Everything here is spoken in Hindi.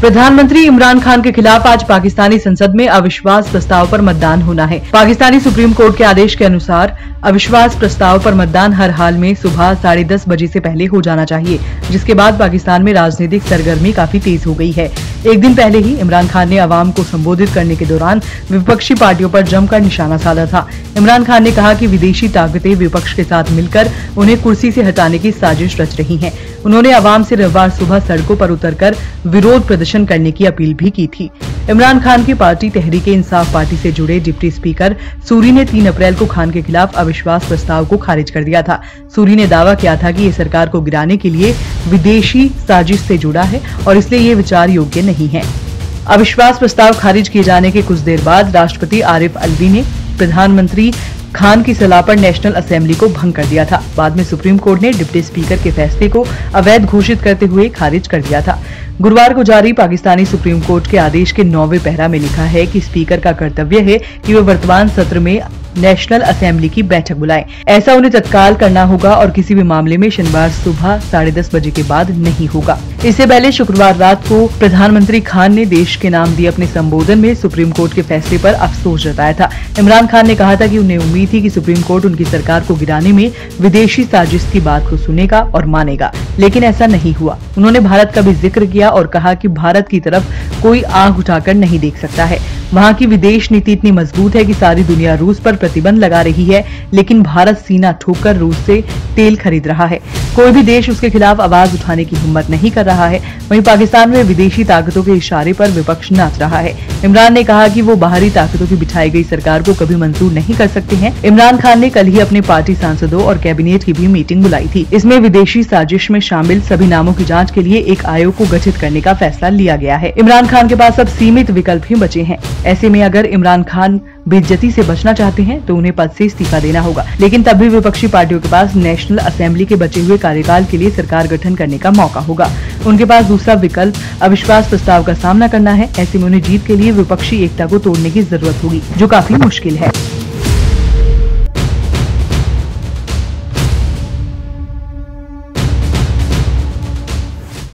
प्रधानमंत्री इमरान खान के खिलाफ आज पाकिस्तानी संसद में अविश्वास प्रस्ताव पर मतदान होना है। पाकिस्तानी सुप्रीम कोर्ट के आदेश के अनुसार अविश्वास प्रस्ताव पर मतदान हर हाल में सुबह साढ़े दस बजे से पहले हो जाना चाहिए, जिसके बाद पाकिस्तान में राजनीतिक सरगर्मी काफ़ी तेज हो गई है। एक दिन पहले ही इमरान खान ने आवाम को संबोधित करने के दौरान विपक्षी पार्टियों पर जमकर निशाना साधा था। इमरान खान ने कहा कि विदेशी ताकतें विपक्ष के साथ मिलकर उन्हें कुर्सी से हटाने की साजिश रच रही हैं। उन्होंने आवाम से रविवार सुबह सड़कों पर उतरकर विरोध प्रदर्शन करने की अपील भी की थी। इमरान खान की पार्टी तहरीक इंसाफ पार्टी से जुड़े डिप्टी स्पीकर सूरी ने 3 अप्रैल को खान के खिलाफ अविश्वास प्रस्ताव को खारिज कर दिया था। सूरी ने दावा किया था कि ये सरकार को गिराने के लिए विदेशी साजिश से जुड़ा है और इसलिए ये विचार योग्य नहीं है। अविश्वास प्रस्ताव खारिज किए जाने के कुछ देर बाद राष्ट्रपति आरिफ अलवी ने प्रधानमंत्री खान की सलाह पर नेशनल असेंबली को भंग कर दिया था। बाद में सुप्रीम कोर्ट ने डिप्टी स्पीकर के फैसले को अवैध घोषित करते हुए खारिज कर दिया था। गुरुवार को जारी पाकिस्तानी सुप्रीम कोर्ट के आदेश के नौवे पहरा में लिखा है कि स्पीकर का कर्तव्य है कि वे वर्तमान सत्र में नेशनल असेंबली की बैठक बुलाएँ। ऐसा उन्हें तत्काल करना होगा और किसी भी मामले में शनिवार सुबह साढ़े दस बजे के बाद नहीं होगा। इससे पहले शुक्रवार रात को प्रधानमंत्री खान ने देश के नाम दिए अपने संबोधन में सुप्रीम कोर्ट के फैसले पर अफसोस जताया था। इमरान खान ने कहा था कि उन्हें उम्मीद थी कि सुप्रीम कोर्ट उनकी सरकार को गिराने में विदेशी साजिश की बात को सुनेगा और मानेगा, लेकिन ऐसा नहीं हुआ। उन्होंने भारत का भी ज़िक्र किया और कहा कि भारत की तरफ़ कोई आँख उठाकर नहीं देख सकता है। वहाँ की विदेश नीति इतनी मज़बूत है कि सारी दुनिया रूस पर प्रतिबंध लगा रही है, लेकिन भारत सीना ठोककर रूस से तेल खरीद रहा है। कोई भी देश उसके खिलाफ आवाज़ उठाने की हिम्मत नहीं कर रहा है। वहीं पाकिस्तान में विदेशी ताकतों के इशारे पर विपक्ष नाच रहा है। इमरान ने कहा कि वो बाहरी ताकतों की बिठाई गई सरकार को कभी मंजूर नहीं कर सकते हैं। इमरान खान ने कल ही अपने पार्टी सांसदों और कैबिनेट की भी मीटिंग बुलाई थी। इसमें विदेशी साजिश में शामिल सभी नामों की जाँच के लिए एक आयोग को गठित करने का फैसला लिया गया है। इमरान खान के पास अब सीमित विकल्प ही बचे हैं। ऐसे में अगर इमरान खान बेज्जती से बचना चाहते हैं तो उन्हें पद से इस्तीफा देना होगा। लेकिन तब भी विपक्षी पार्टियों के पास नेशनल असेंबली के बचे हुए कार्यकाल के लिए सरकार गठन करने का मौका होगा। उनके पास दूसरा विकल्प, अविश्वास प्रस्ताव का सामना करना है। ऐसे में उन्हें जीत के लिए विपक्षी एकता को तोड़ने की ज़रूरत होगी, जो काफ़ी मुश्किल है।